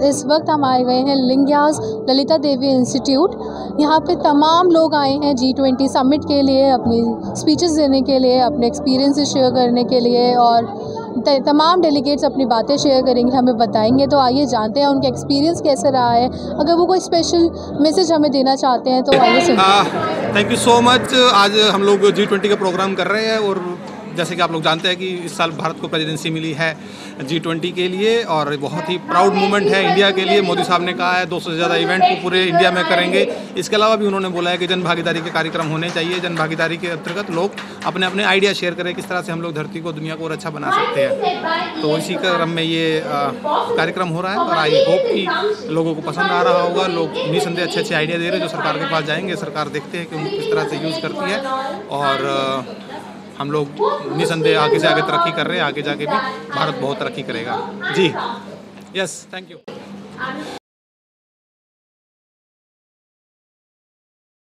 इस वक्त हम आए हुए हैं लिंग्यास ललिता देवी इंस्टीट्यूट। यहाँ पे तमाम लोग आए हैं जी ट्वेंटी समिट के लिए, अपनी स्पीचेस देने के लिए, अपने एक्सपीरियंसेस शेयर करने के लिए और तमाम डेलीगेट्स अपनी बातें शेयर करेंगे, हमें बताएँगे। तो आइए जानते हैं उनका एक्सपीरियंस कैसे रहा है। अगर वो कोई स्पेशल मैसेज हमें देना चाहते हैं तो आइए थैंक यू सो मच आज हम लोग जी ट्वेंटी का प्रोग्राम कर रहे हैं और जैसे कि आप लोग जानते हैं कि इस साल भारत को प्रेसिडेंसी मिली है जी ट्वेंटी के लिए और बहुत ही प्राउड मूवमेंट है इंडिया के लिए। मोदी साहब ने कहा है 200 से ज़्यादा इवेंट को पूरे इंडिया में करेंगे। इसके अलावा भी उन्होंने बोला है कि जन भागीदारी के कार्यक्रम होने चाहिए। जन भागीदारी के अंतर्गत लोग अपने अपने आइडिया शेयर करें किस तरह से हम लोग धरती को, दुनिया को और अच्छा बना सकते हैं। तो इसी क्रम में ये कार्यक्रम हो रहा है और आई होप कि लोगों को पसंद आ रहा होगा। लोग निसंदेह अच्छे अच्छे आइडिया दे रहे हैं जो सरकार के पास जाएँगे। सरकार देखते हैं कि उनको किस तरह से यूज़ करती है और हम लोग निसंदेह आगे से आगे तरक्की कर रहे हैं, आगे जाके भी भारत बहुत तरक्की करेगा। जी। Yes thank you